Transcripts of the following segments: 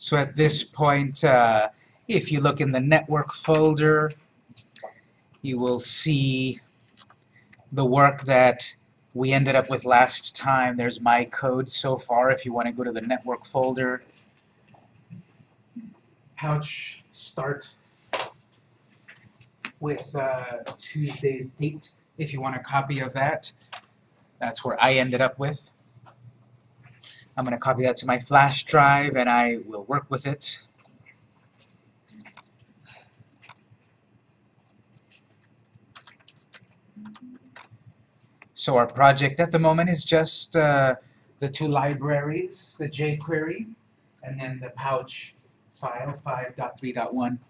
So at this point, uh, if you look in the network folder, you will see the work that we ended up with last time. There's my code so far if you want to go to the network folder. Pouch start with uh, Tuesday's date if you want a copy of that. That's where I ended up with. I'm going to copy that to my flash drive and I will work with it. So our project at the moment is just uh, the two libraries, the jQuery and then the pouch file 5.3.1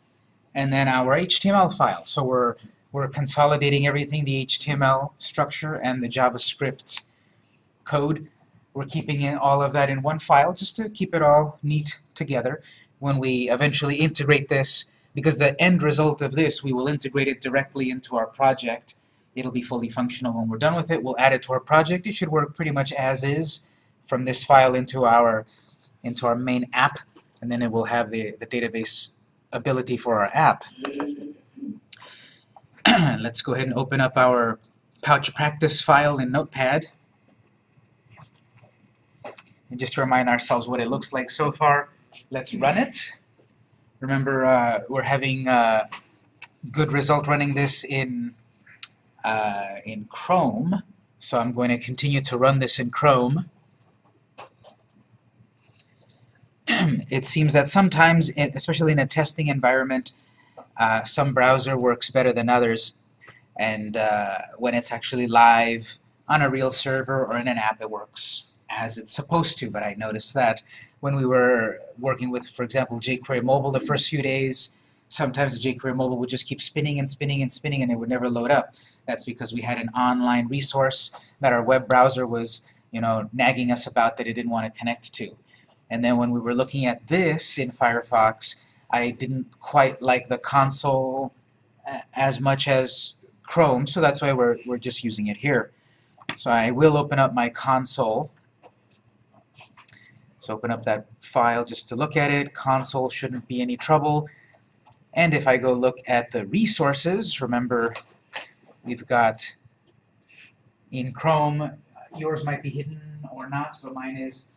and then our HTML file. So we're we're consolidating everything, the HTML structure and the JavaScript code. We're keeping in all of that in one file just to keep it all neat together. When we eventually integrate this, because the end result of this, we will integrate it directly into our project. It'll be fully functional when we're done with it. We'll add it to our project. It should work pretty much as is from this file into our into our main app, and then it will have the, the database ability for our app. Let's go ahead and open up our pouch practice file in Notepad. And just to remind ourselves what it looks like so far, let's run it. Remember, uh, we're having uh, good result running this in, uh, in Chrome. So I'm going to continue to run this in Chrome. it seems that sometimes, especially in a testing environment, uh, some browser works better than others, and uh, when it's actually live on a real server or in an app, it works as it's supposed to. But I noticed that when we were working with, for example, jQuery Mobile the first few days, sometimes the jQuery Mobile would just keep spinning and spinning and spinning and it would never load up. That's because we had an online resource that our web browser was you know, nagging us about that it didn't want to connect to. And then when we were looking at this in Firefox, I didn't quite like the console uh, as much as Chrome, so that's why we're, we're just using it here. So I will open up my console. Open up that file just to look at it. Console shouldn't be any trouble. And if I go look at the resources, remember we've got in Chrome, yours might be hidden or not, but mine is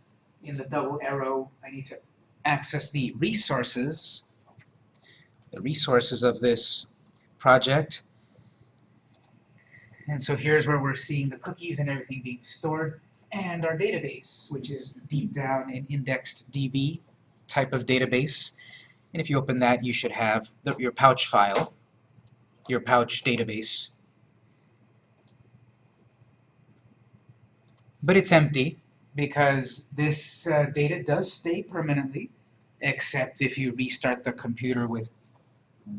in the double arrow. I need to access the resources, the resources of this project. And so here's where we're seeing the cookies and everything being stored, and our database, which is deep down in indexed DB type of database. And if you open that, you should have the, your pouch file, your pouch database. But it's empty because this uh, data does stay permanently, except if you restart the computer with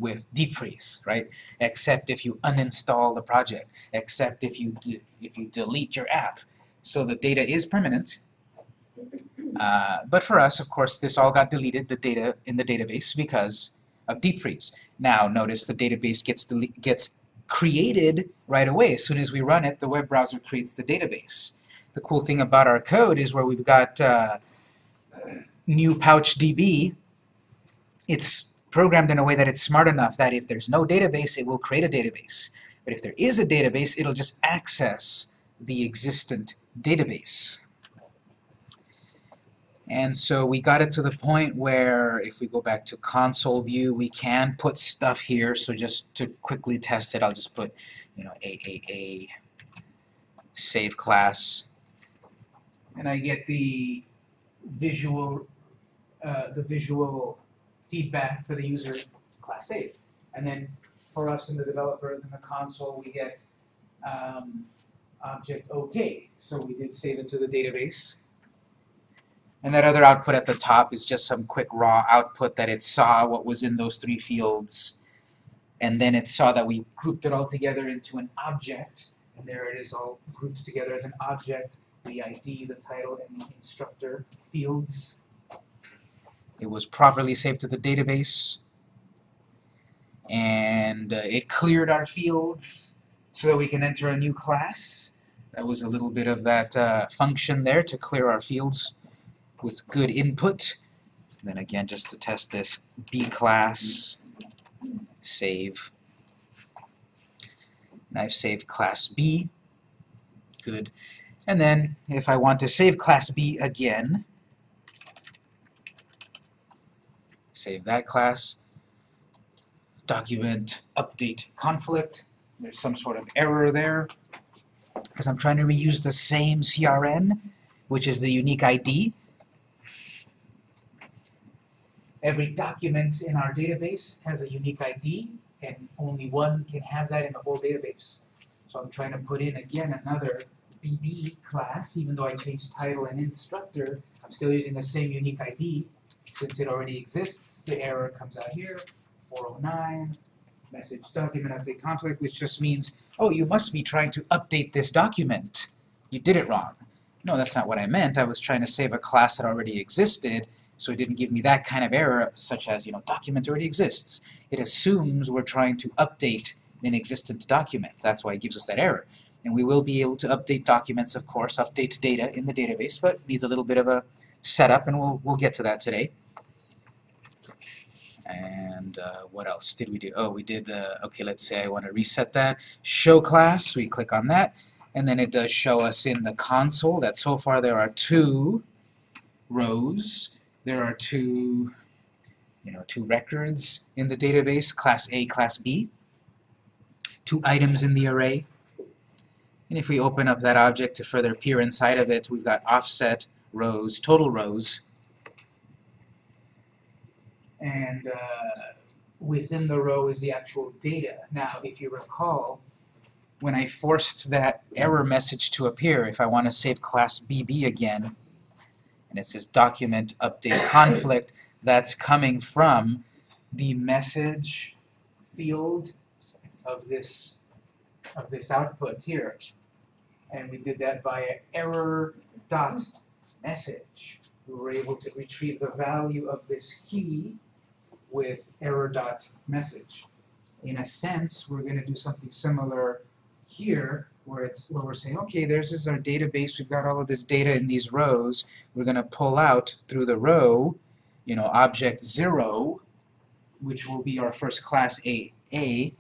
with deep freeze, right? Except if you uninstall the project, except if you if you delete your app. So the data is permanent. Uh, but for us, of course, this all got deleted, the data in the database, because of deep freeze. Now, notice the database gets gets created right away. As soon as we run it, the web browser creates the database the cool thing about our code is where we've got uh, new pouch DB, it's programmed in a way that it's smart enough that if there's no database, it will create a database. But if there is a database, it'll just access the existent database. And so we got it to the point where if we go back to console view, we can put stuff here. So just to quickly test it, I'll just put, you know, AAA save class and I get the visual uh, the visual feedback for the user class save. And then for us in the developer in the console we get um, object OK. So we did save it to the database. And that other output at the top is just some quick raw output that it saw what was in those three fields. And then it saw that we grouped it all together into an object. And there it is all grouped together as an object the ID, the title, and the instructor fields. It was properly saved to the database. And uh, it cleared our fields so that we can enter a new class. That was a little bit of that uh, function there to clear our fields with good input. then again, just to test this, B class, save. And I've saved class B. Good. And then if I want to save class B again, save that class, document update conflict, there's some sort of error there, because I'm trying to reuse the same CRN, which is the unique ID. Every document in our database has a unique ID, and only one can have that in the whole database. So I'm trying to put in again another BB class, even though I changed title and instructor, I'm still using the same unique ID. Since it already exists, the error comes out here, 409, message document update conflict, which just means, oh, you must be trying to update this document. You did it wrong. No, that's not what I meant. I was trying to save a class that already existed, so it didn't give me that kind of error, such as, you know, document already exists. It assumes we're trying to update an existent document. That's why it gives us that error. And we will be able to update documents, of course, update data in the database, but needs a little bit of a setup, and we'll, we'll get to that today. And uh, what else did we do? Oh, we did, uh, okay, let's say I want to reset that. Show class, we click on that, and then it does show us in the console that so far there are two rows, there are two, you know, two records in the database, class A, class B, two items in the array. And if we open up that object to further peer inside of it, we've got offset rows, total rows, and uh, within the row is the actual data. Now, if you recall, when I forced that error message to appear, if I want to save class BB again, and it says document update conflict, that's coming from the message field of this of this output here. And we did that via error dot message. We were able to retrieve the value of this key with error dot message. In a sense, we're going to do something similar here, where it's where we're saying, okay, there's is our database. We've got all of this data in these rows. We're going to pull out through the row, you know, object zero, which will be our first class A A,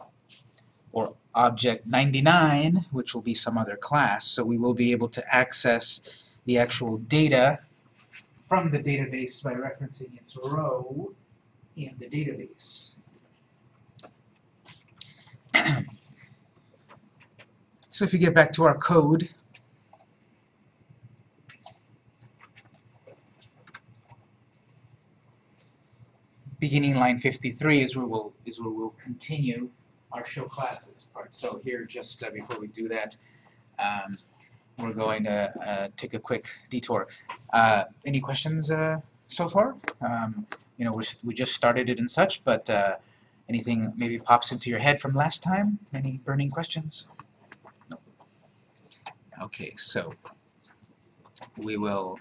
or object 99, which will be some other class. So we will be able to access the actual data from the database by referencing its row in the database. so if you get back to our code, beginning line 53 is where we'll is where we'll continue our show classes part. So here, just uh, before we do that, um, we're going to uh, take a quick detour. Uh, any questions uh, so far? Um, you know, we're, we just started it and such, but uh, anything maybe pops into your head from last time? Any burning questions? No. Okay, so we will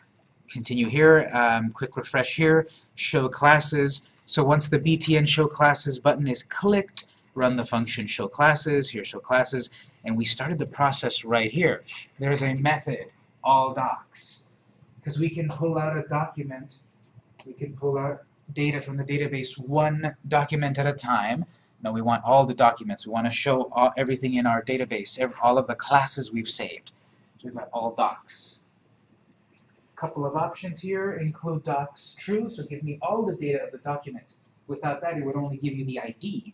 continue here. Um, quick refresh here. Show classes. So once the btn show classes button is clicked, run the function show classes. Here, show classes, and we started the process right here. There's a method, all docs, because we can pull out a document. We can pull out data from the database one document at a time. No, we want all the documents. We want to show all, everything in our database, every, all of the classes we've saved. So we've got all docs. A Couple of options here, include docs true, so give me all the data of the document. Without that, it would only give you the ID,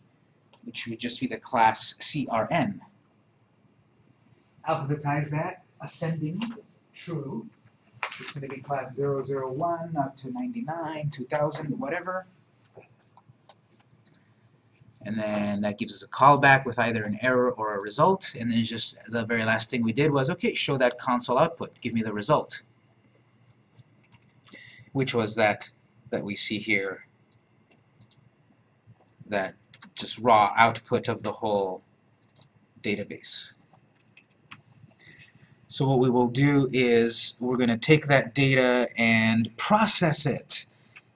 which would just be the class CRN. Alphabetize that, ascending, true, it's going to be class 001 up to 99, 2000, whatever. And then that gives us a callback with either an error or a result. And then just the very last thing we did was, okay, show that console output. Give me the result. Which was that that we see here. That just raw output of the whole database. So what we will do is we're going to take that data and process it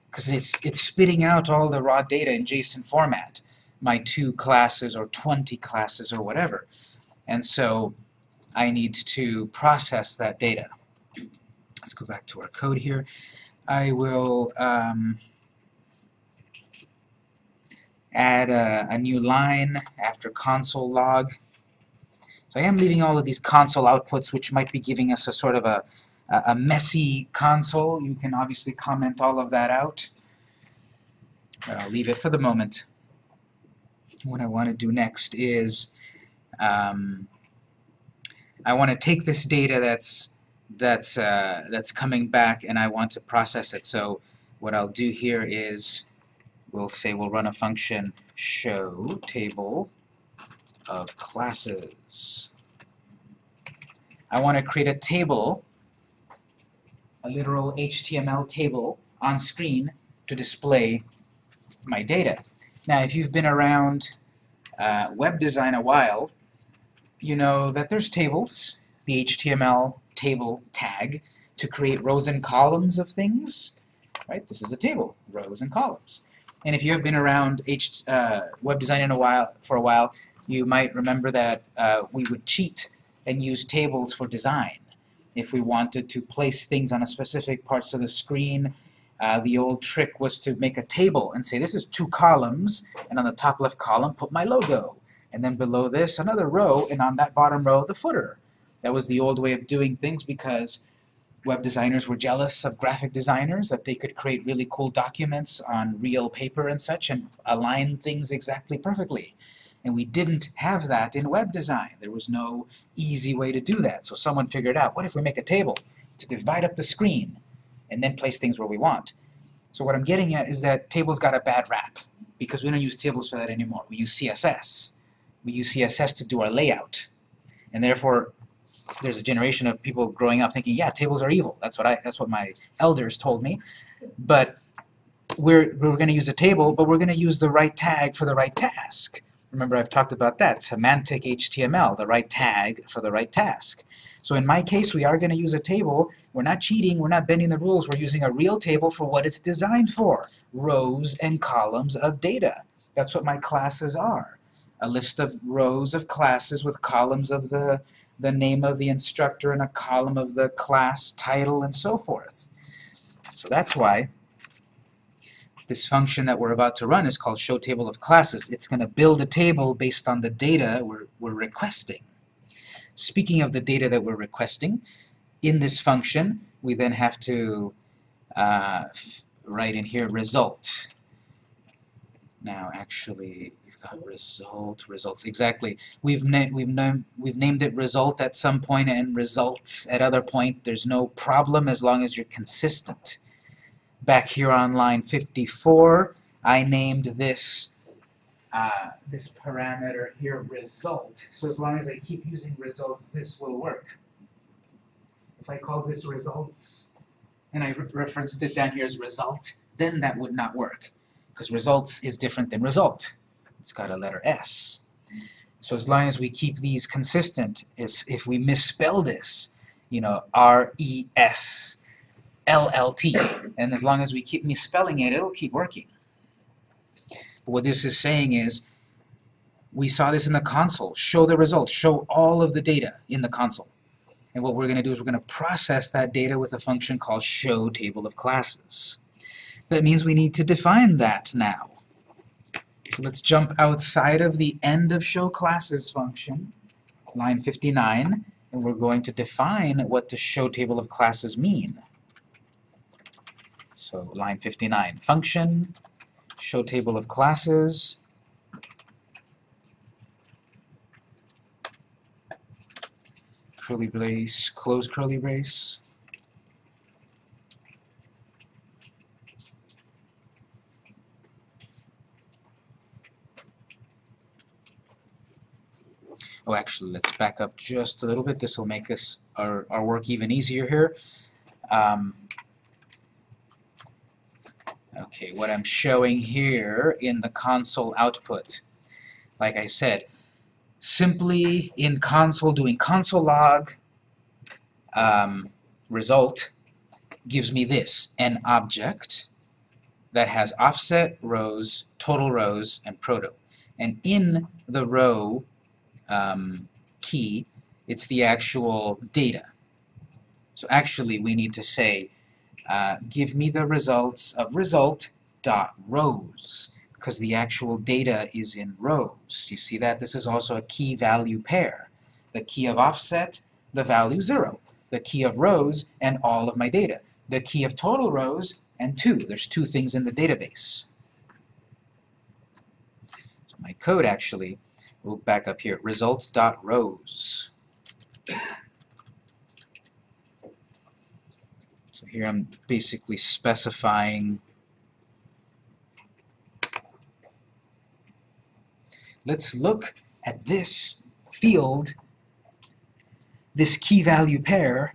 because it's, it's spitting out all the raw data in JSON format, my two classes or 20 classes or whatever. And so I need to process that data. Let's go back to our code here. I will um, add a, a new line after console log. So I am leaving all of these console outputs, which might be giving us a sort of a, a messy console. You can obviously comment all of that out. But I'll leave it for the moment. What I want to do next is um, I want to take this data that's that's uh, that's coming back and I want to process it. So what I'll do here is we'll say we'll run a function show table of classes. I want to create a table, a literal HTML table on screen to display my data. Now if you've been around uh, web design a while, you know that there's tables, the HTML table tag, to create rows and columns of things. Right? This is a table, rows and columns. And if you have been around H, uh, web design in a while, for a while, you might remember that uh, we would cheat and use tables for design. If we wanted to place things on a specific parts of the screen, uh, the old trick was to make a table and say this is two columns, and on the top left column put my logo. And then below this another row, and on that bottom row the footer. That was the old way of doing things because web designers were jealous of graphic designers that they could create really cool documents on real paper and such and align things exactly perfectly. And we didn't have that in web design. There was no easy way to do that. So someone figured out, what if we make a table to divide up the screen and then place things where we want? So what I'm getting at is that tables got a bad rap because we don't use tables for that anymore. We use CSS. We use CSS to do our layout. And therefore, there's a generation of people growing up thinking, yeah, tables are evil. That's what I that's what my elders told me. But we're we're going to use a table, but we're going to use the right tag for the right task. Remember I've talked about that, semantic HTML, the right tag for the right task. So in my case, we are going to use a table. We're not cheating, we're not bending the rules, we're using a real table for what it's designed for, rows and columns of data. That's what my classes are. A list of rows of classes with columns of the, the name of the instructor and a column of the class title and so forth. So that's why this function that we're about to run is called show table of classes. It's going to build a table based on the data we're, we're requesting. Speaking of the data that we're requesting, in this function we then have to uh, write in here result. Now actually we've got result, results, exactly. We've, na we've, named we've named it result at some point and results at other point. There's no problem as long as you're consistent. Back here on line 54, I named this uh, this parameter here result. So as long as I keep using result, this will work. If I call this results, and I re referenced it down here as result, then that would not work. Because results is different than result. It's got a letter S. So as long as we keep these consistent, is if we misspell this, you know, R-E-S, LLT. And as long as we keep misspelling it, it'll keep working. What this is saying is, we saw this in the console. Show the results. Show all of the data in the console. And what we're going to do is we're going to process that data with a function called show table of classes. That means we need to define that now. So let's jump outside of the end of show classes function, line 59, and we're going to define what the show table of classes mean. So line 59, function, show table of classes, curly brace, close curly brace. Oh, actually, let's back up just a little bit. This will make us our, our work even easier here. Um, okay, what I'm showing here in the console output, like I said, simply in console doing console log um, result gives me this, an object that has offset rows, total rows, and proto. And in the row um, key, it's the actual data. So actually we need to say, uh, give me the results of result dot rows because the actual data is in rows. You see that? This is also a key value pair. The key of offset, the value 0. The key of rows, and all of my data. The key of total rows, and 2. There's two things in the database. So my code actually, we'll back up here, result.rows. here I'm basically specifying let's look at this field, this key value pair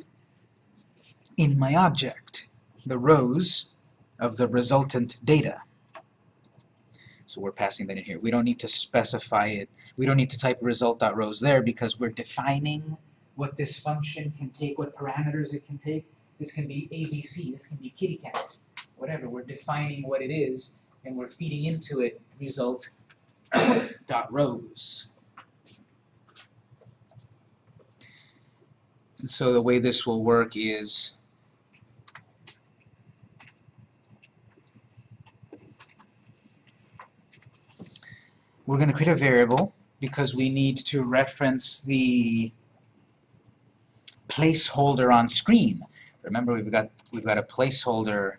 in my object, the rows of the resultant data. So we're passing that in here. We don't need to specify it. We don't need to type result.rows there because we're defining what this function can take, what parameters it can take. This can be ABC, this can be kitty cat, whatever. We're defining what it is and we're feeding into it result dot rows. And so the way this will work is we're going to create a variable because we need to reference the placeholder on screen. Remember we've got we've got a placeholder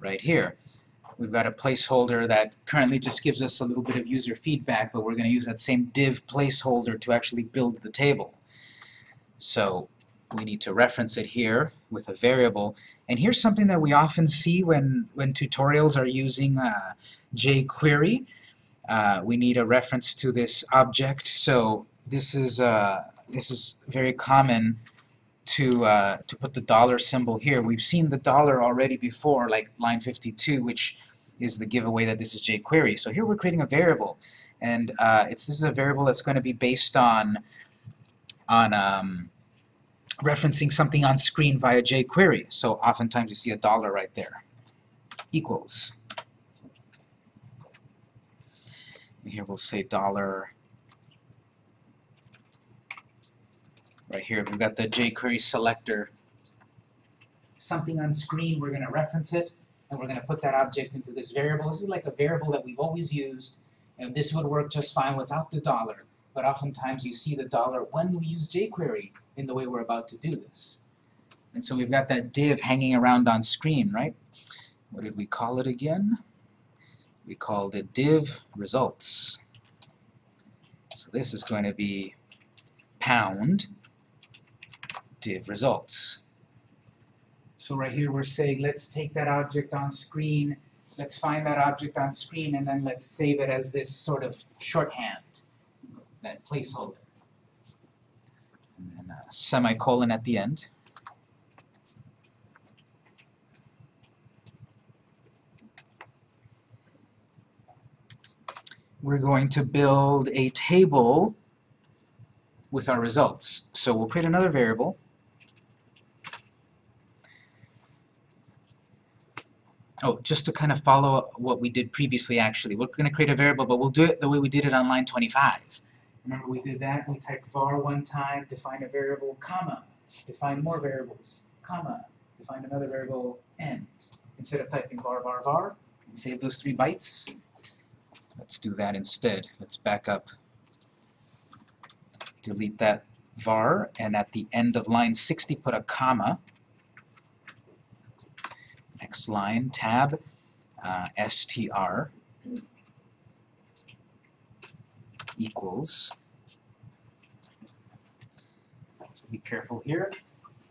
right here. We've got a placeholder that currently just gives us a little bit of user feedback, but we're going to use that same div placeholder to actually build the table. So we need to reference it here with a variable. And here's something that we often see when, when tutorials are using uh, jQuery. Uh, we need a reference to this object. So this is, uh, this is very common to, uh, to put the dollar symbol here. We've seen the dollar already before, like line 52, which is the giveaway that this is jQuery. So here we're creating a variable, and uh, it's this is a variable that's going to be based on on um, referencing something on screen via jQuery. So oftentimes you see a dollar right there equals. And here we'll say dollar. Right here we've got the jQuery selector. Something on screen, we're going to reference it and we're going to put that object into this variable. This is like a variable that we've always used, and this would work just fine without the dollar. But oftentimes you see the dollar when we use jQuery in the way we're about to do this. And so we've got that div hanging around on screen, right? What did we call it again? We called it div results. So this is going to be pound div results. So right here we're saying let's take that object on screen, let's find that object on screen, and then let's save it as this sort of shorthand, that placeholder. And then a semicolon at the end. We're going to build a table with our results. So we'll create another variable Oh, just to kind of follow what we did previously actually. We're going to create a variable, but we'll do it the way we did it on line 25. Remember we did that? We typed var one time, define a variable, comma, define more variables, comma, define another variable, end. Instead of typing var, var, var, and save those three bytes, let's do that instead. Let's back up, delete that var, and at the end of line 60 put a comma, next line, tab uh, str equals, be careful here,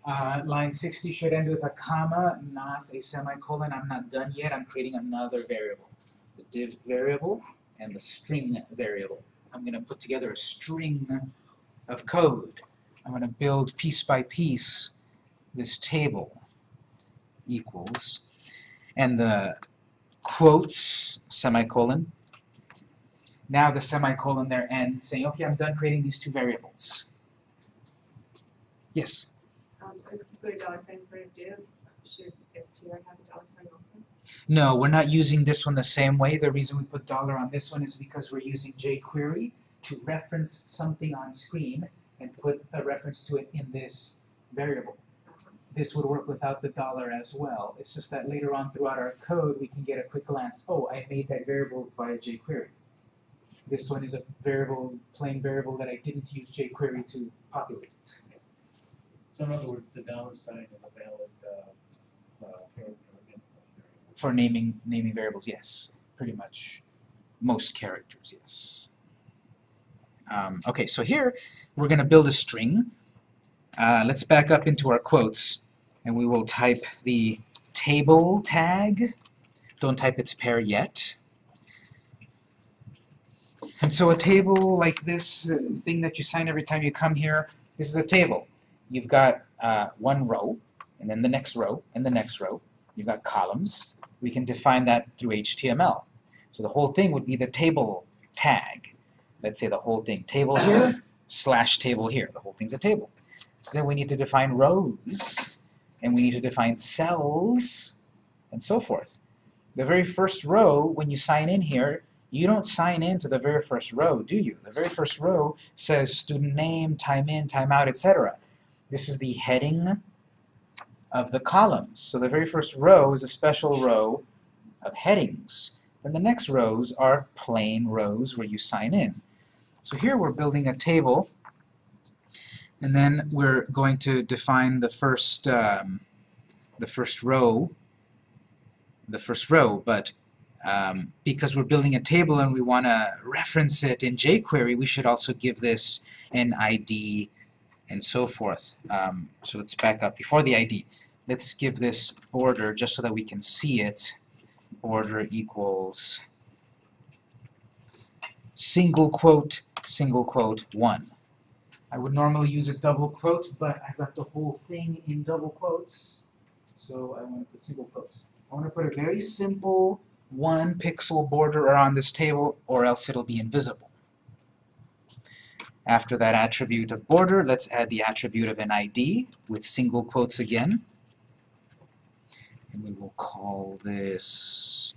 uh, line 60 should end with a comma, not a semicolon. I'm not done yet. I'm creating another variable. The div variable and the string variable. I'm going to put together a string of code. I'm going to build piece by piece this table equals and the quotes, semicolon. Now the semicolon there ends, saying, okay, I'm done creating these two variables. Yes? Um, since you put a dollar sign for a div, should str have a dollar sign also? No, we're not using this one the same way. The reason we put dollar on this one is because we're using jQuery to reference something on screen and put a reference to it in this variable. This would work without the dollar as well. It's just that later on throughout our code, we can get a quick glance, oh, I made that variable via jQuery. This one is a variable, plain variable that I didn't use jQuery to populate. So in other words, the dollar sign is a valid, uh, uh, character in this variable. For naming, naming variables, yes, pretty much. Most characters, yes. Um, okay, so here, we're gonna build a string. Uh, let's back up into our quotes, and we will type the table tag. Don't type its pair yet. And so a table like this uh, thing that you sign every time you come here, this is a table. You've got uh, one row, and then the next row, and the next row. You've got columns. We can define that through HTML. So the whole thing would be the table tag. Let's say the whole thing, table here, slash table here. The whole thing's a table. So then we need to define rows, and we need to define cells, and so forth. The very first row, when you sign in here, you don't sign in to the very first row, do you? The very first row says student name, time in, time out, etc. This is the heading of the columns. So the very first row is a special row of headings. Then the next rows are plain rows where you sign in. So here we're building a table, and then we're going to define the first um, the first row, the first row, but um, because we're building a table and we want to reference it in jQuery, we should also give this an ID and so forth. Um, so let's back up. Before the ID, let's give this border just so that we can see it. Border equals single quote, single quote, 1. I would normally use a double quote, but I've got the whole thing in double quotes, so I want to put single quotes. I want to put a very simple one pixel border around this table or else it'll be invisible. After that attribute of border, let's add the attribute of an ID with single quotes again. And we will call this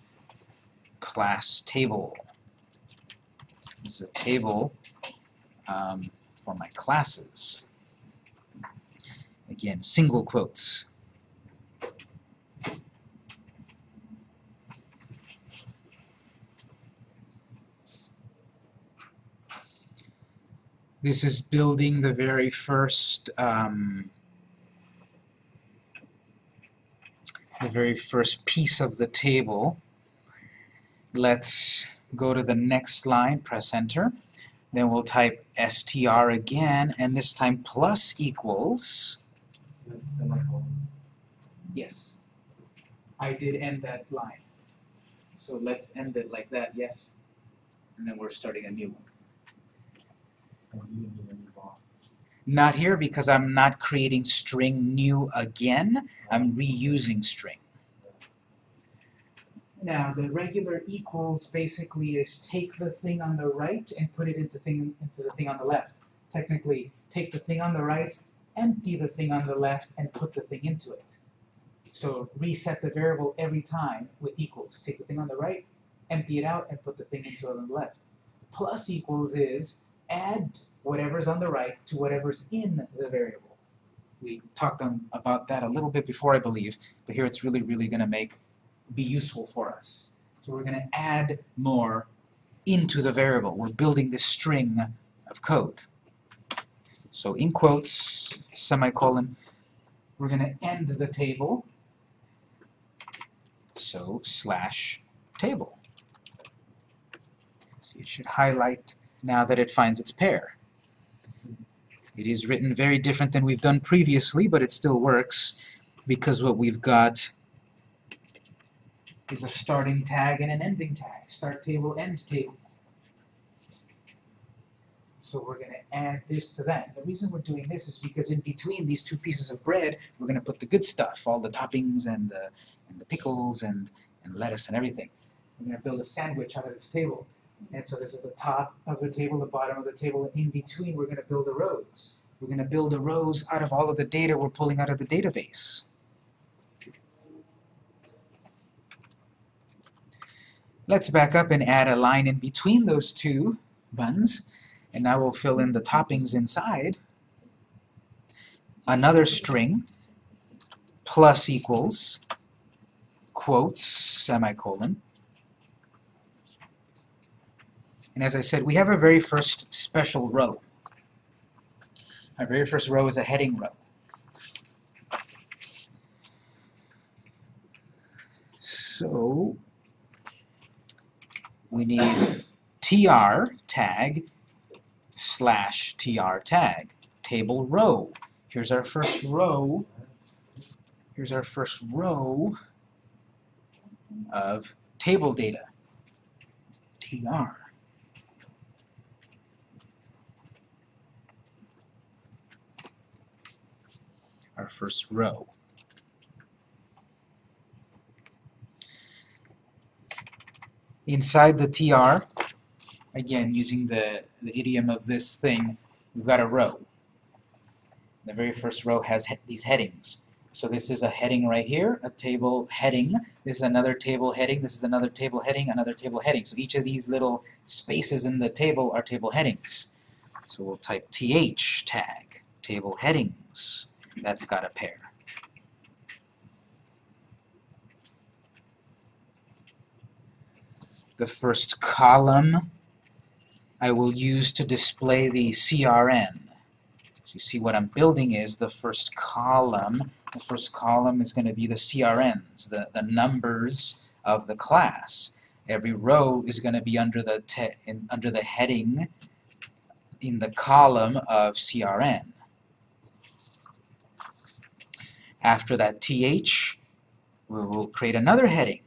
class table. This is a table um, for my classes. Again, single quotes. This is building the very first um, the very first piece of the table. Let's go to the next line, press enter. Then we'll type str again, and this time plus equals. Yes. I did end that line. So let's end it like that, yes. And then we're starting a new one. You didn't even move on. Not here because I'm not creating string new again. I'm reusing string. Now, the regular equals basically is take the thing on the right and put it into thing into the thing on the left. Technically, take the thing on the right, empty the thing on the left, and put the thing into it. So reset the variable every time with equals. Take the thing on the right, empty it out, and put the thing into it on the left. Plus equals is add whatever's on the right to whatever's in the variable. We talked on, about that a little bit before, I believe, but here it's really, really going to make be useful for us. So we're going to add more into the variable. We're building this string of code. So in quotes, semicolon, we're going to end the table. So slash table. See, it should highlight now that it finds its pair. It is written very different than we've done previously, but it still works because what we've got is a starting tag and an ending tag. Start table, end table. So we're going to add this to that. The reason we're doing this is because in between these two pieces of bread, we're going to put the good stuff, all the toppings and the, and the pickles and, and lettuce and everything. We're going to build a sandwich out of this table. And so this is the top of the table, the bottom of the table, and in between we're going to build the rows. We're going to build the rows out of all of the data we're pulling out of the database. Let's back up and add a line in between those two buns, and now we'll fill in the toppings inside. Another string, plus equals quotes semicolon. And as I said, we have our very first special row. Our very first row is a heading row. So we need tr tag slash tr tag table row. Here's our first row. Here's our first row of table data. tr. Our first row. Inside the tr, again using the, the idiom of this thing, we've got a row. The very first row has he these headings. So this is a heading right here, a table heading. This is another table heading. This is another table heading, another table heading. So each of these little spaces in the table are table headings. So we'll type th tag, table headings. That's got a pair. The first column I will use to display the CRN. So you see what I'm building is the first column. The first column is going to be the CRNs, the, the numbers of the class. Every row is going to be under the in, under the heading in the column of CRN. After that TH, we will create another heading,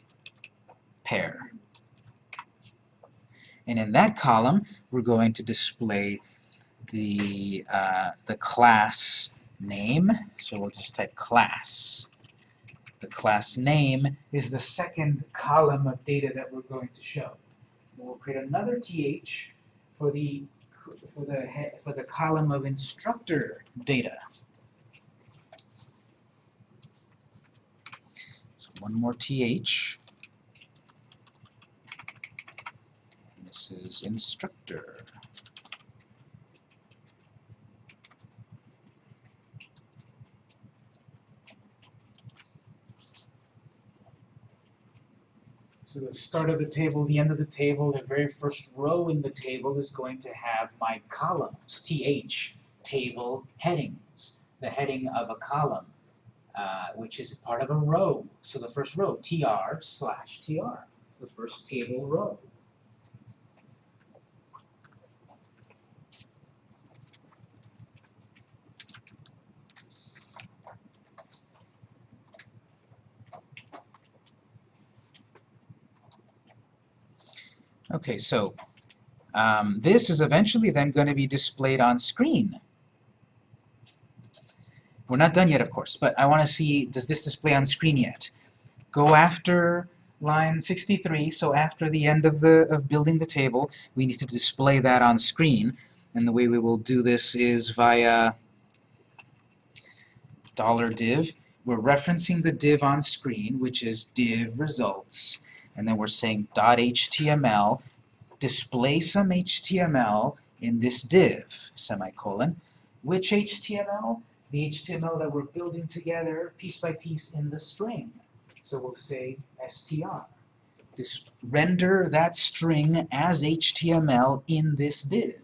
pair. And in that column, we're going to display the, uh, the class name. So we'll just type class. The class name is the second column of data that we're going to show. We'll create another th for the for the he- for the column of instructor data. So one more th. Is instructor. So the start of the table, the end of the table, the very first row in the table is going to have my columns, th, table headings, the heading of a column, uh, which is part of a row. So the first row, tr slash tr, the first table row. Okay, so um, this is eventually then going to be displayed on screen. We're not done yet, of course, but I want to see, does this display on screen yet? Go after line 63, so after the end of the of building the table, we need to display that on screen. And the way we will do this is via dollar $div. We're referencing the div on screen, which is div results and then we're saying .html, display some HTML in this div, semicolon. Which HTML? The HTML that we're building together piece by piece in the string. So we'll say str. This, render that string as HTML in this div.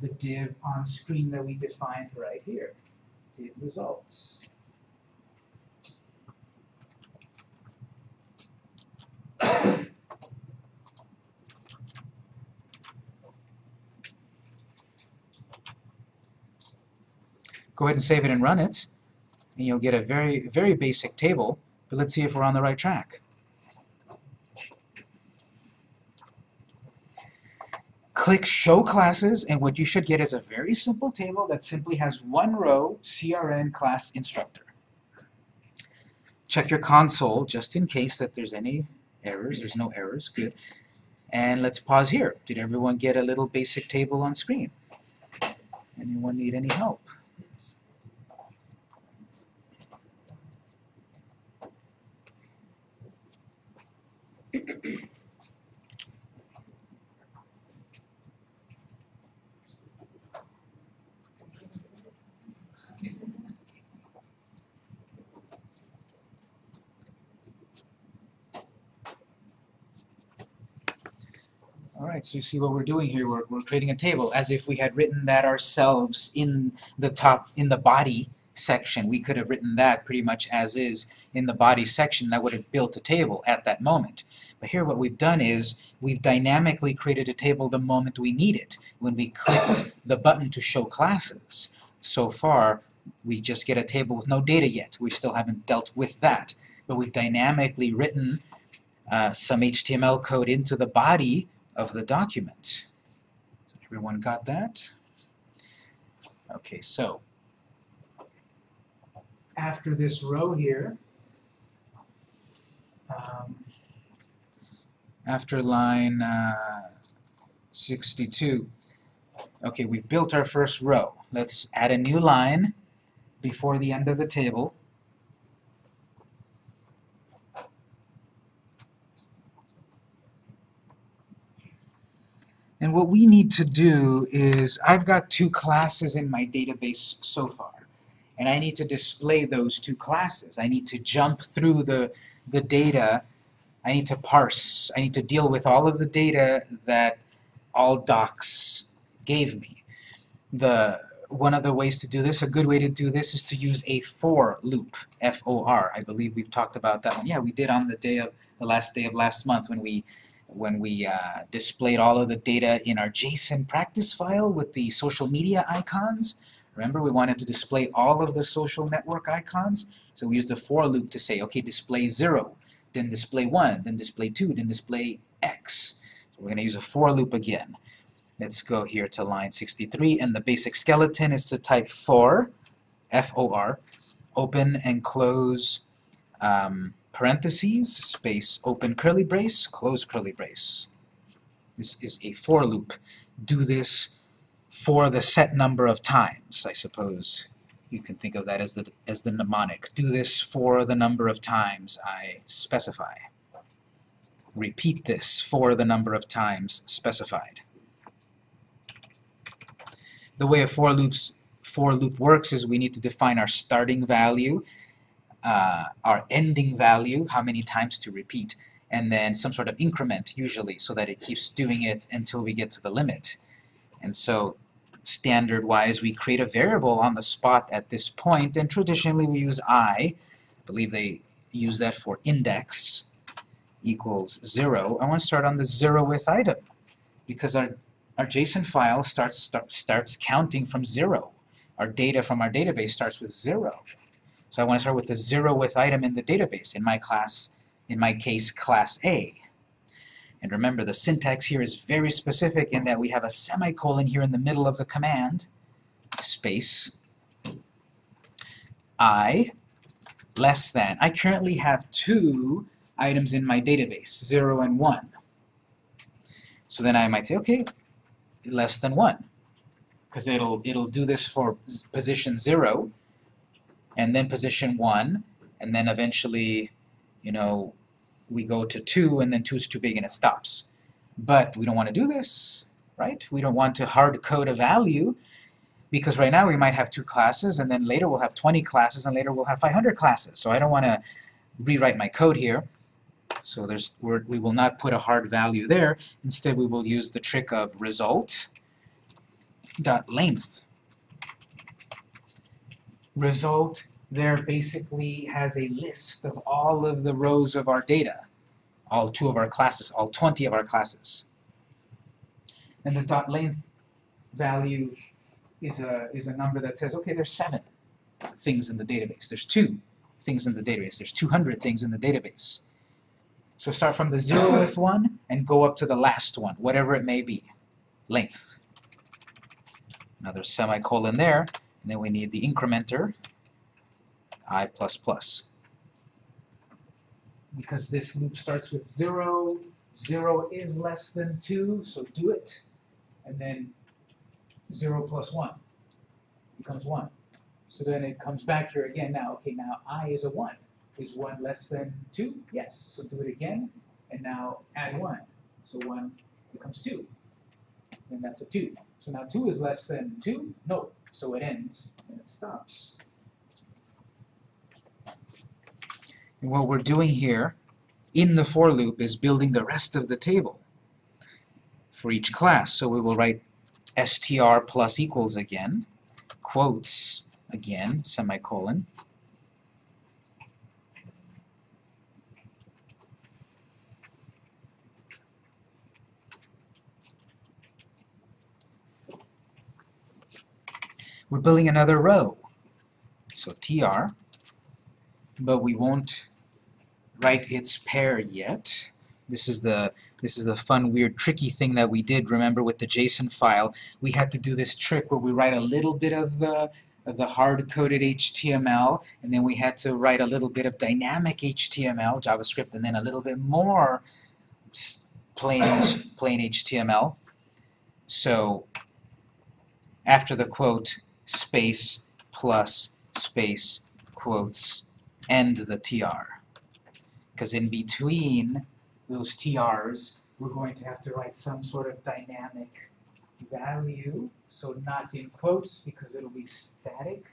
The div on screen that we defined right here. Div results. Go ahead and save it and run it, and you'll get a very, very basic table, but let's see if we're on the right track. Click Show Classes, and what you should get is a very simple table that simply has one row, CRN class instructor. Check your console just in case that there's any errors. There's no errors, good. And let's pause here. Did everyone get a little basic table on screen? Anyone need any help? So you see what we're doing here, we're, we're creating a table as if we had written that ourselves in the top, in the body section. We could have written that pretty much as is in the body section, that would have built a table at that moment. But here what we've done is, we've dynamically created a table the moment we need it, when we clicked the button to show classes. So far, we just get a table with no data yet, we still haven't dealt with that. But we've dynamically written uh, some HTML code into the body of the document. Everyone got that? Okay, so After this row here, um, after line uh, 62, okay, we've built our first row. Let's add a new line before the end of the table. And what we need to do is, I've got two classes in my database so far, and I need to display those two classes. I need to jump through the, the data, I need to parse, I need to deal with all of the data that all docs gave me. The, one of the ways to do this, a good way to do this is to use a for loop, F-O-R. I believe we've talked about that one. Yeah, we did on the day of, the last day of last month when we when we uh, displayed all of the data in our JSON practice file with the social media icons. Remember, we wanted to display all of the social network icons, so we used a for loop to say, okay, display 0, then display 1, then display 2, then display x. So we're going to use a for loop again. Let's go here to line 63, and the basic skeleton is to type for, F-O-R, open and close um, parentheses, space, open curly brace, close curly brace. This is a for loop. Do this for the set number of times, I suppose. You can think of that as the, as the mnemonic. Do this for the number of times I specify. Repeat this for the number of times specified. The way a for loops for loop works is we need to define our starting value uh, our ending value, how many times to repeat, and then some sort of increment usually so that it keeps doing it until we get to the limit. And so standard wise we create a variable on the spot at this point and traditionally we use i, I believe they use that for index equals 0. I want to start on the 0th item because our, our JSON file starts, start, starts counting from 0. Our data from our database starts with 0. So I want to start with the zeroth item in the database, in my class, in my case, class A. And remember, the syntax here is very specific in that we have a semicolon here in the middle of the command, space, i less than. I currently have two items in my database, 0 and 1. So then I might say, okay, less than 1, because it'll, it'll do this for position 0, and then position 1, and then eventually, you know, we go to 2, and then 2 is too big and it stops. But we don't want to do this, right? We don't want to hard code a value, because right now we might have two classes, and then later we'll have 20 classes, and later we'll have 500 classes. So I don't want to rewrite my code here. So there's we will not put a hard value there. Instead, we will use the trick of result dot length result there basically has a list of all of the rows of our data, all two of our classes, all 20 of our classes. And the dot length value is a, is a number that says, okay, there's seven things in the database. There's two things in the database. There's 200 things in the database. So start from the zeroth one and go up to the last one, whatever it may be. Length. Another semicolon there, and then we need the incrementer, i plus plus. because this loop starts with 0, 0 is less than 2, so do it. And then 0 plus 1 becomes 1. So then it comes back here again now, okay, now i is a 1. Is 1 less than 2? Yes. So do it again, and now add 1. So 1 becomes 2. And that's a 2. So now 2 is less than 2? No. So it ends, and it stops. And what we're doing here in the for loop is building the rest of the table. for each class. So we will write str plus equals again, quotes again, semicolon. We're building another row. So tr, but we won't write its pair yet. This is the this is the fun, weird, tricky thing that we did. Remember with the JSON file, we had to do this trick where we write a little bit of the of the hard-coded HTML, and then we had to write a little bit of dynamic HTML, JavaScript, and then a little bit more plain plain HTML. So after the quote, space plus space quotes end the TR. Because in between those TRs, we're going to have to write some sort of dynamic value, so not in quotes because it'll be static.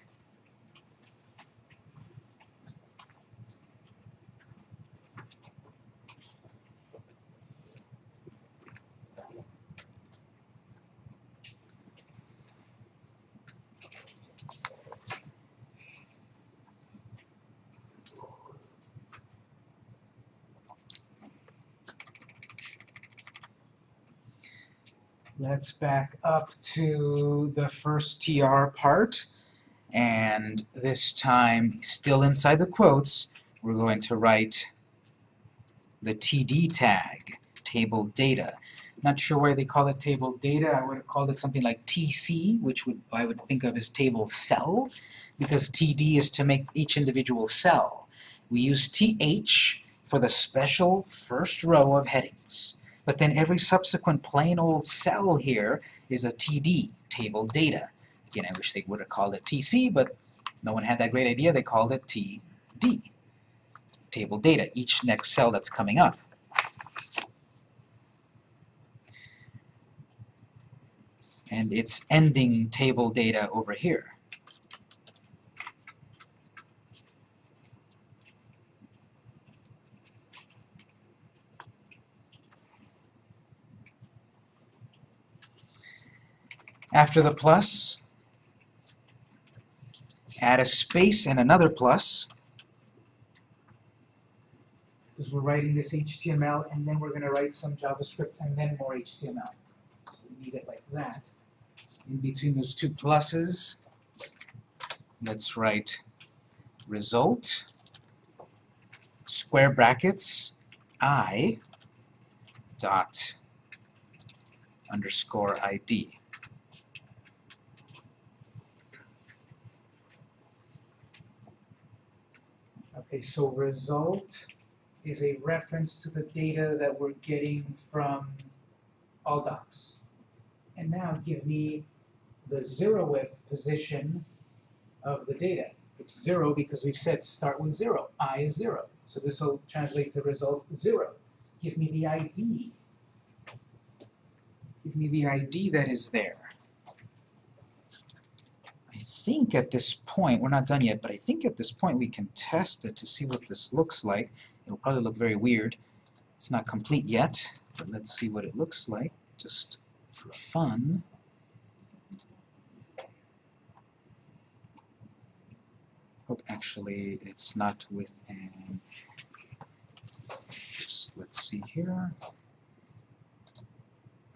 Let's back up to the first TR part, and this time, still inside the quotes, we're going to write the TD tag, table data. Not sure why they call it table data, I would have called it something like TC, which would I would think of as table cell, because TD is to make each individual cell. We use TH for the special first row of headings. But then every subsequent plain old cell here is a TD, table data. Again, I wish they would have called it TC, but no one had that great idea. They called it TD, table data, each next cell that's coming up. And it's ending table data over here. After the plus, add a space and another plus. Because we're writing this HTML and then we're gonna write some JavaScript and then more HTML. So we need it like that. In between those two pluses, let's write result, square brackets, i dot underscore id. Okay, so result is a reference to the data that we're getting from all docs. And now give me the zeroth position of the data. It's zero because we've said start with zero, i is zero. So this will translate to result zero. Give me the ID. Give me the ID that is there. I think at this point, we're not done yet, but I think at this point we can test it to see what this looks like. It'll probably look very weird. It's not complete yet, but let's see what it looks like, just for fun. Oh, actually, it's not within. Just let's see here.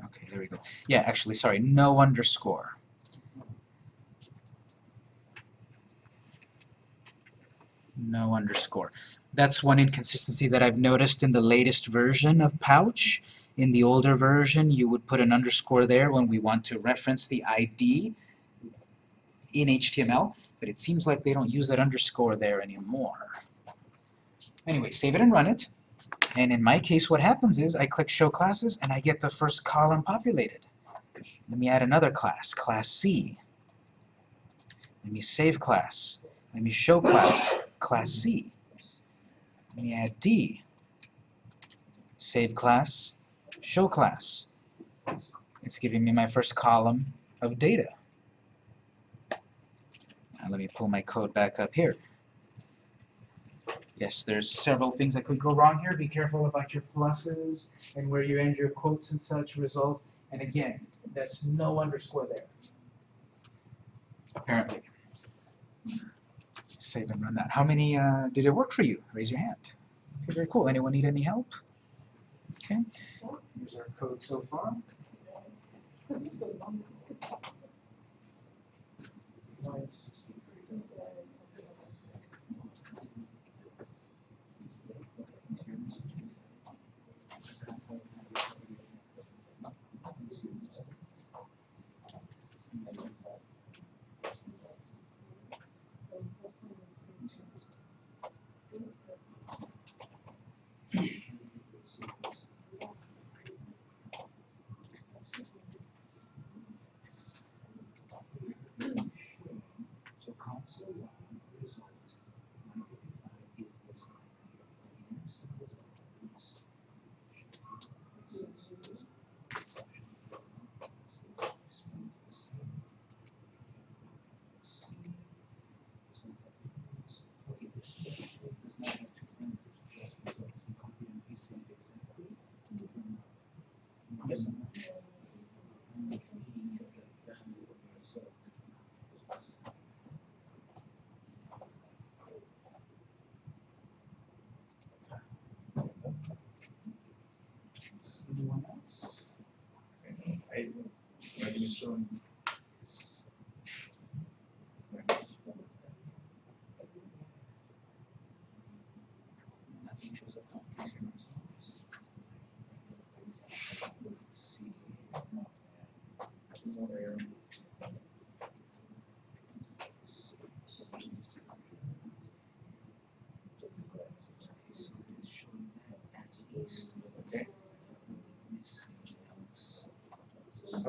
Okay, there we go. Yeah, actually, sorry, no underscore. No underscore. That's one inconsistency that I've noticed in the latest version of Pouch. In the older version, you would put an underscore there when we want to reference the ID in HTML, but it seems like they don't use that underscore there anymore. Anyway, save it and run it. And in my case, what happens is I click Show Classes and I get the first column populated. Let me add another class, Class C. Let me save class. Let me show class, Class C. Let me add D. Save class, show class. It's giving me my first column of data. Now let me pull my code back up here. Yes, there's several things that could go wrong here. Be careful about your pluses and where you end your quotes and such result And again, that's no underscore there. Apparently. Save and run that. How many, uh, did it work for you? Raise your hand. Okay, very cool. Anyone need any help? Okay. Here's our code so far. Line Thank you.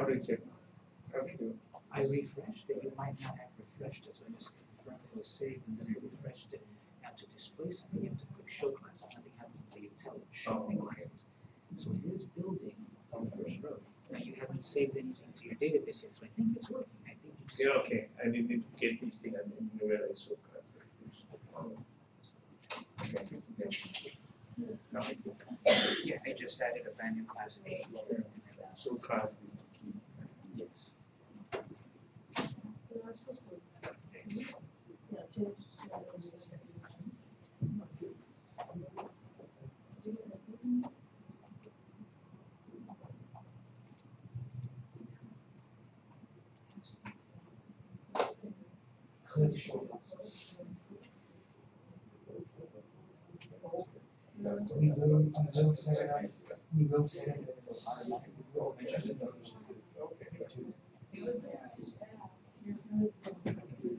How do you check? How do you? I refreshed it, you might not have refreshed it, so I just confirmed it was saved and then I refreshed it. Now to display something, you have to click show classes, nothing happens until you tell it showing Oh, okay. So it is building on the first row. Now you haven't saved anything to your database yet, so I think it's working, I think you just. Yeah, okay, I didn't get this thing, I didn't realize so. class. Okay, okay. Now I see. Yeah, I just added a brand new class A. and then that's- So class. Yes. Click show classes. We will, we will set it up, we will set of errors? And, uh,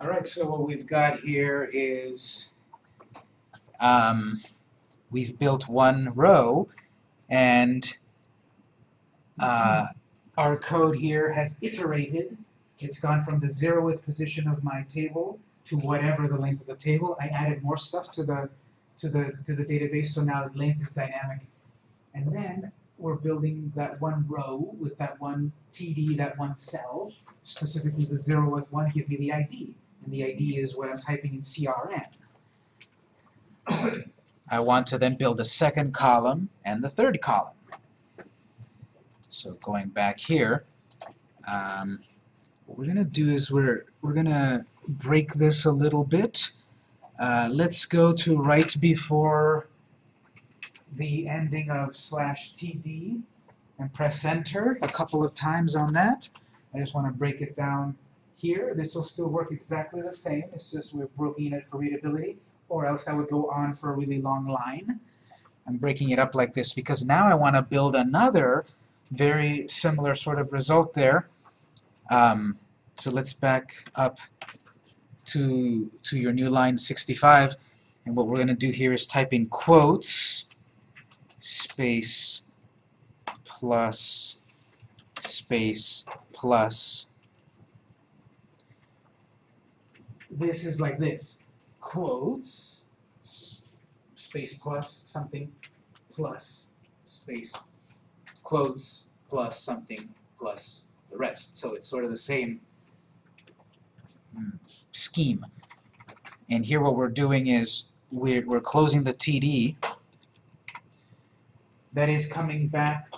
Alright, so what we've got here is um, we've built one row and uh, Our code here has iterated. It's gone from the zeroth position of my table to whatever the length of the table. I added more stuff to the to the to the database, so now the length is dynamic. And then we're building that one row with that one TD, that one cell, specifically the zeroth one, give me the ID. And the ID is what I'm typing in CRN. I want to then build a second column and the third column. So going back here, um, what we're gonna do is we're we're gonna break this a little bit. Uh, let's go to right before The ending of slash TD and press enter a couple of times on that. I just want to break it down here. This will still work exactly the same. It's just we're breaking it for readability, or else that would go on for a really long line. I'm breaking it up like this because now I want to build another very similar sort of result there. Um, so let's back up to to your new line 65 and what we're going to do here is type in quotes space plus space plus This is like this. Quotes, space plus something, plus space quotes plus something plus the rest. So it's sort of the same mm, scheme. And here what we're doing is we're, we're closing the TD that is coming back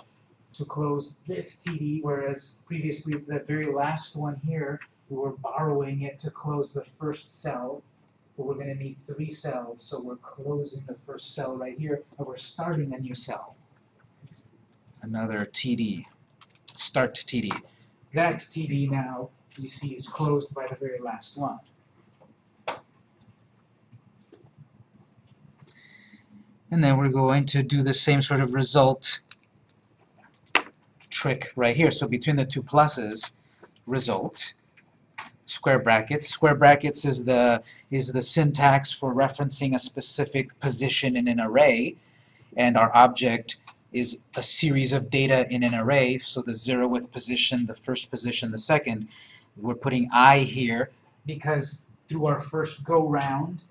to close this TD, whereas previously the very last one here, were borrowing it to close the first cell, but we're gonna need three cells, so we're closing the first cell right here, and we're starting a new cell. another TD, start TD. That TD now, you see is closed by the very last one. And then we're going to do the same sort of result trick right here. So between the two pluses, result, square brackets. Square brackets is the is the syntax for referencing a specific position in an array, and our object is a series of data in an array. So the zeroth position, the first position, the second. We're putting i here. because through our first go round,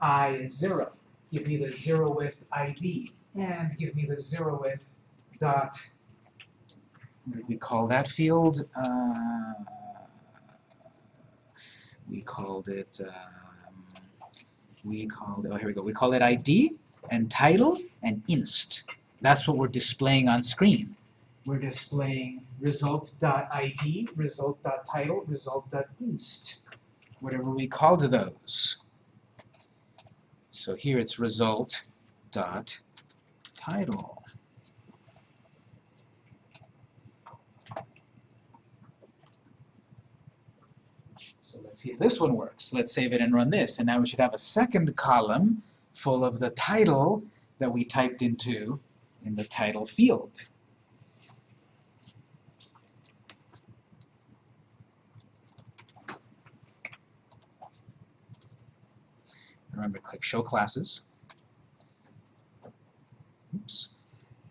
I is zero. Give me the zeroth ID and give me the zeroth dot What did we call that field? Uh, we called it. Um, we called. Oh, here we go. We call it ID and title and inst. That's what we're displaying on screen. we're displaying result dot ID, result dot title, result dot inst. Whatever we called those. So here it's result dot title. So let's see if this one works. Let's save it and run this. And now we should have a second column full of the title that we typed into in the title field. Remember, click Show Classes. Oops.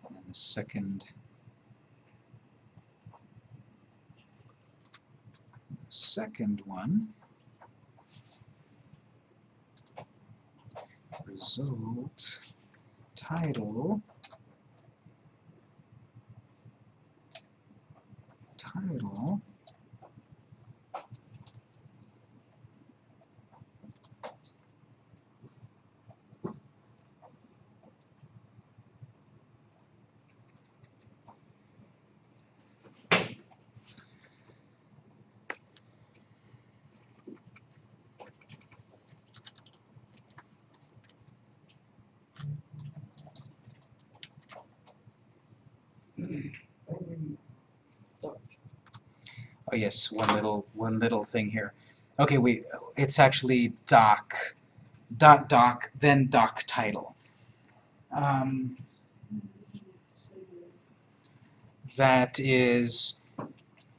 And then the second the second one result title title Yes, one little one little thing here. Okay, wait. It's actually doc, dot doc, then doc title. Um, that is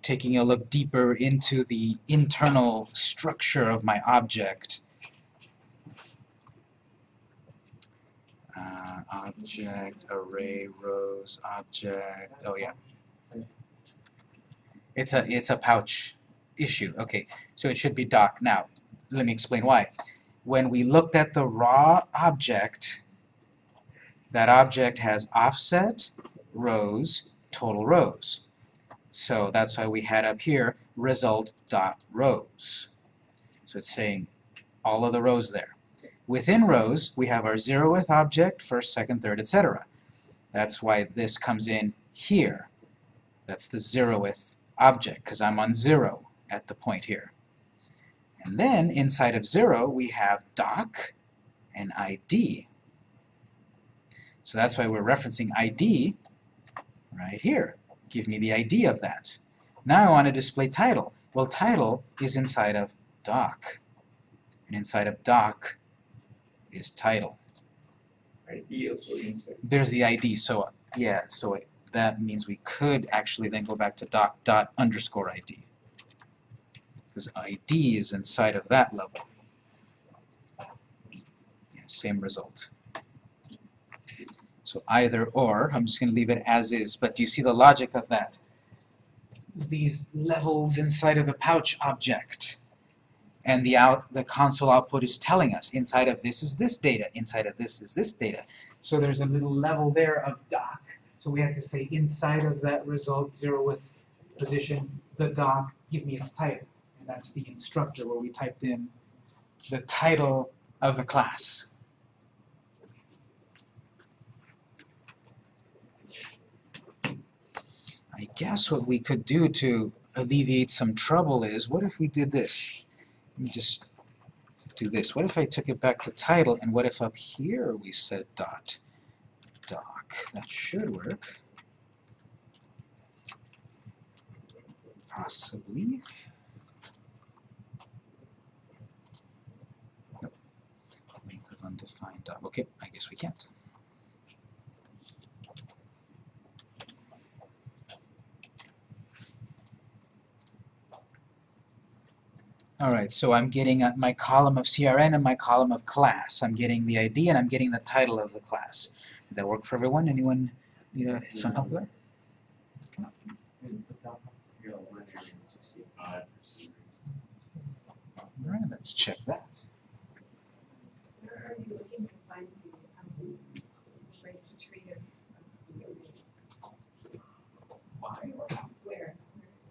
taking a look deeper into the internal structure structure of my object. Uh, object, array, rows, object, oh yeah. It's a, it's a pouch issue, okay, so it should be doc. Now, let me explain why. When we looked at the raw object, that object has offset, rows, total rows. So that's why we had up here result rows. So it's saying all of the rows there. Within rows, we have our zeroth object, first, second, third, etc. That's why this comes in here. That's the zeroth object, because I'm on zero at the point here. And then inside of zero, we have doc and ID. So that's why we're referencing ID right here. Give me the ID of that. Now I want to display title. Well, title is inside of doc. And inside of doc is title. ID also inside. There's the ID, so yeah, so it, that means we could actually then go back to doc dot underscore ID. Because ID is inside of that level. Yeah, same result. So either or, I'm just going to leave it as is, but do you see the logic of that? These levels inside of the pouch object. And the out the console output is telling us inside of this is this data, inside of this is this data. So there's a little level there of doc. So we have to say inside of that result zeroth position, the doc, give me its title. And that's the instructor where we typed in the title of the class. I guess what we could do to alleviate some trouble is, what if we did this? Let me just do this. What if I took it back to title, and what if up here we said dot That should work. Possibly. Nope. Undefined. Okay, I guess we can't. Alright, so I'm getting uh, my column of CRN and my column of class. I'm getting the ID and I'm getting the title of the class. Did that work for everyone? Anyone need uh, some help with that? Alright, let's check that. Are you looking to find the, rate tree of, of the array? Why or how? Where, where is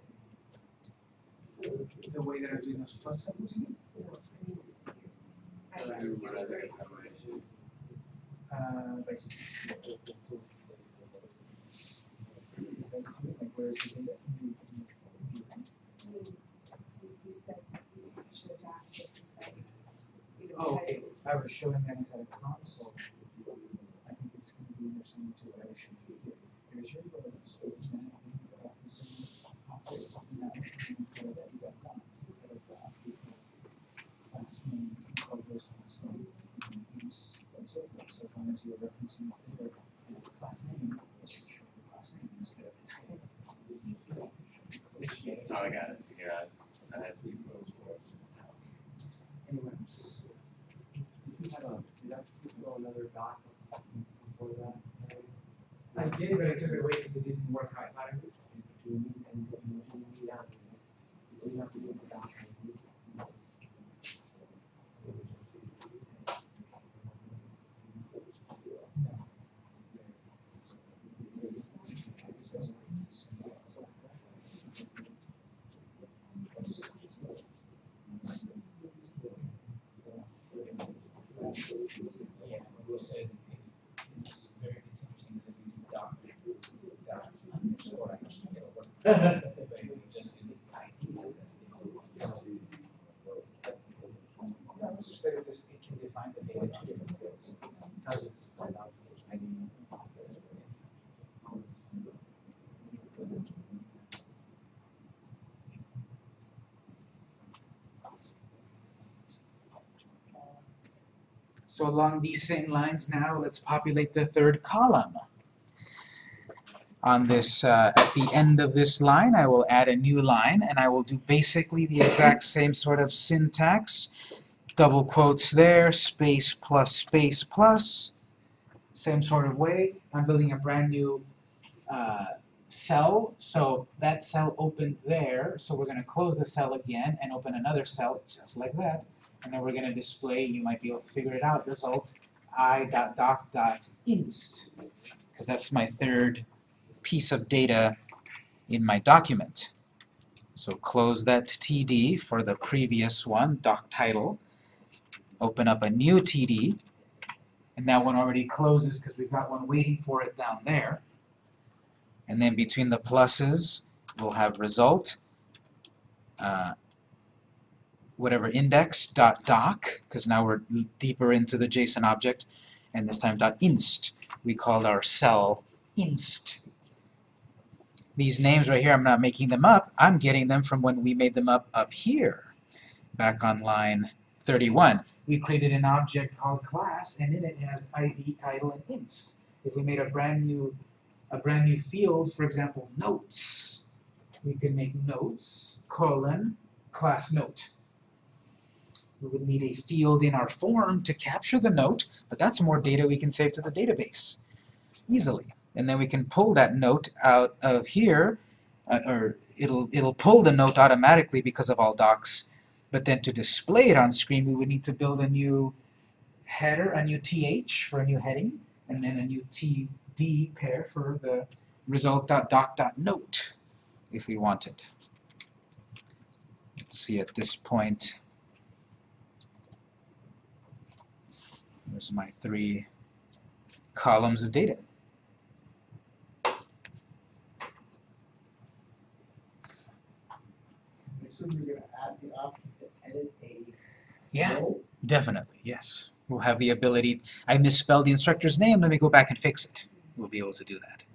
it? The way that I'm doing those plus symbols, you mean? Basically. Like? You said you should adapt this inside. You know, Oh, okay, I were showing that inside a console, I think it's gonna be to what I was showing you. Here's your so you can have instead of that, you got have class name, call those class name, and these, and so forth, so as long as you're referencing here, class name, should show the class name instead of the title. Oh, I got it, yeah, I I two rows for it. Anyways, You had a, did I throw another before that? I did, but I took it away because it didn't work how I thought it would. You have to do said it's very, it's interesting because if you do doc, doc is underscore, I think it'll work. But if you just do the ID, then No, it's just that it just, it can define the data two different ways. How's it spelled out? I mean. So along these same lines now, let's populate the third column. on this, uh, at the end of this line, I will add a new line, and I will do basically the exact same sort of syntax. Double quotes there, space plus space plus. Same sort of way. I'm building a brand new uh, cell, so that cell opened there, so we're gonna close the cell again and open another cell, just like that. And then we're gonna display, you might be able to figure it out, result i dot doc dot inst. Because that's my third piece of data in my document. So close that TD for the previous one, doc title. Open up a new TD, and that one already closes because we've got one waiting for it down there. And then between the pluses, we'll have result, uh, whatever index dot doc, because now we're deeper into the JSON object, and this time dot inst. We called our cell inst. These names right here, I'm not making them up, I'm getting them from when we made them up up here, back on line 31. We created an object called class, and in it has ID, title, and inst. If we made a brand new a brand new field, for example, notes. We could make notes, colon, class note. We would need a field in our form to capture the note, but that's more data we can save to the database easily. And then we can pull that note out of here, uh, or it'll, it'll pull the note automatically because of all docs. But then to display it on screen, we would need to build a new header, a new th for a new heading, and then a new t D pair for the result.doc.note if we wanted. Let's see at this point. There's my three columns of data. I assume you're gonna add the option to edit a Yeah, definitely, yes. We'll have the ability, I misspelled the instructor's name, let me go back and fix it. We'll be able to do that.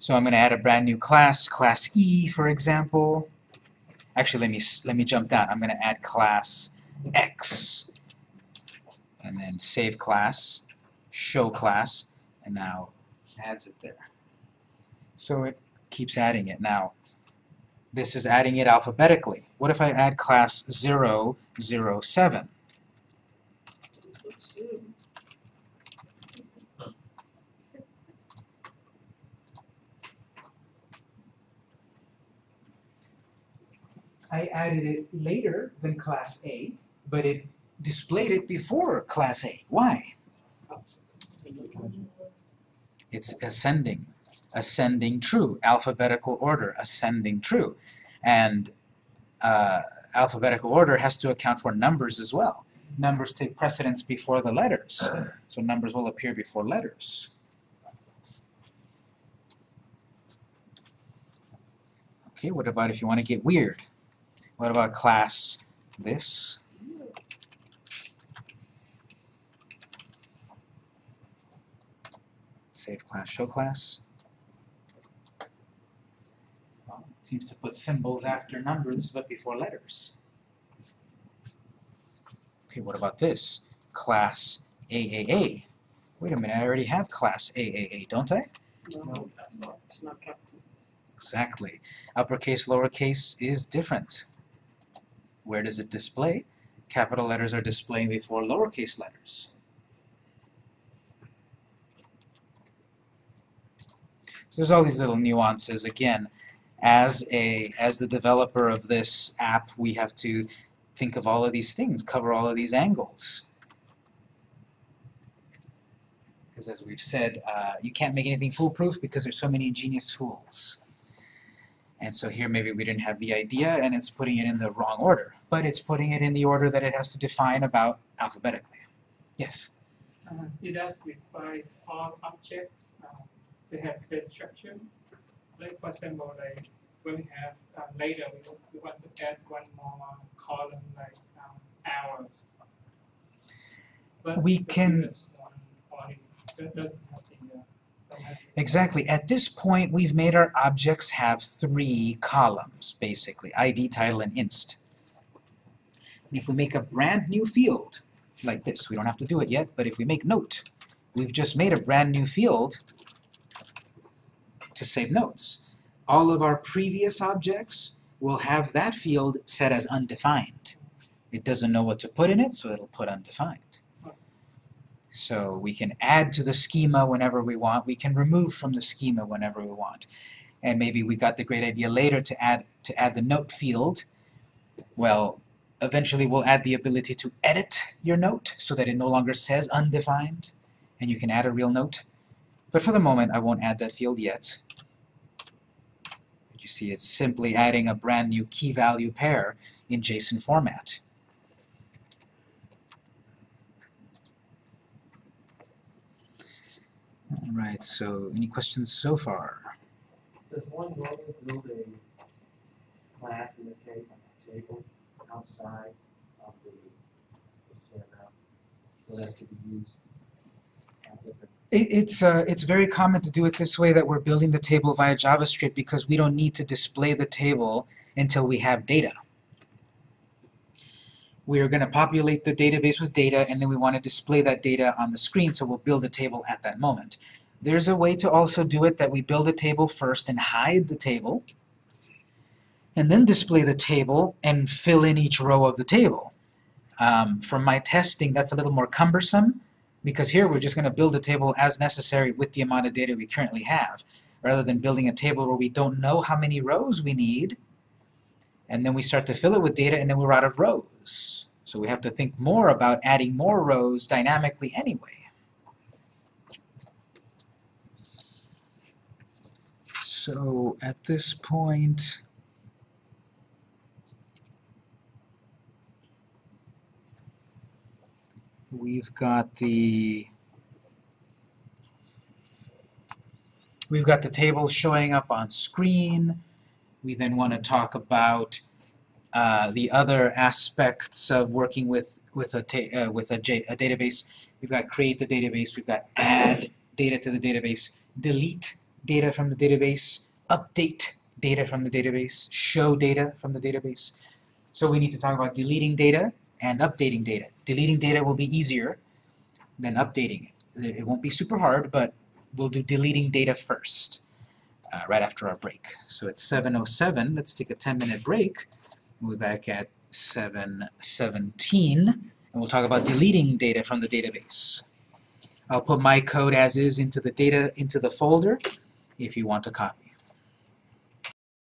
So I'm going to add a brand new class, class E, for example. Actually, let me let me jump down. I'm going to add class X, and then save class, show class, and now adds it there. So it keeps adding it. Now, this is adding it alphabetically. What if I add class 007? I added it later than class A, but it displayed it before class A. Why? It's ascending, ascending true, alphabetical order, ascending true. And uh, alphabetical order has to account for numbers as well. Numbers take precedence before the letters, so numbers will appear before letters. Okay, what about if you want to get weird? What about class this? Save class, show class. Well, it seems to put symbols after numbers but before letters. Okay, what about this? Class AAA. Wait a minute, I already have class AAA, don't I? No, it's not capital. Exactly. Uppercase, lowercase is different. Where does it display? Capital letters are displaying before lowercase letters. So there's all these little nuances. Again, as a as the developer of this app, we have to think of all of these things, cover all of these angles. Because as we've said, uh, you can't make anything foolproof because there's so many ingenious fools. And so here maybe we didn't have the idea and it's putting it in the wrong order, but it's putting it in the order that it has to define about alphabetically. Yes? Uh, it does require all objects, uh, they have same structure. Like for example, like when we have, uh, later, we want, we want to add one more column like, um, hours. But We can- previous one already, that doesn't have the, uh, don't have the- Exactly. At this point, we've made our objects have three columns, basically, ID, title, and inst. And if we make a brand new field, like this, we don't have to do it yet, but if we make note, we've just made a brand new field to save notes. All of our previous objects will have that field set as undefined. It doesn't know what to put in it, so it'll put undefined. So we can add to the schema whenever we want, we can remove from the schema whenever we want. And maybe we got the great idea later to add to add the note field. Well, eventually we'll add the ability to edit your note so that it no longer says undefined and you can add a real note. But for the moment I won't add that field yet. You see it's simply adding a brand new key value pair in JSON format. Alright, so any questions so far? Does one normally build a class, in this case, a table outside of the paragraph? So that it could be used It, it's, uh, it's very common to do it this way that we're building the table via JavaScript because we don't need to display the table until we have data. We are going to populate the database with data and then we want to display that data on the screen so we'll build a table at that moment. There's a way to also do it that we build a table first and hide the table and then display the table and fill in each row of the table. Um, from my testing that's a little more cumbersome because here we're just going to build a table as necessary with the amount of data we currently have, rather than building a table where we don't know how many rows we need, and then we start to fill it with data and then we're out of rows. So we have to think more about adding more rows dynamically anyway. So at this point, we've got the we've got the table showing up on screen. We then want to talk about uh, the other aspects of working with with a uh, with a database. We've got create the database. We've got add data to the database, delete data from the database, update data from the database, show data from the database. So we need to talk about deleting data and updating data. Deleting data will be easier than updating it. It won't be super hard, but we'll do deleting data first, uh, right after our break. So it's 7.07, let's take a 10 minute break. We'll be back at 7.17, and we'll talk about deleting data from the database. I'll put my code as is into the data, into the folder, if you want a copy.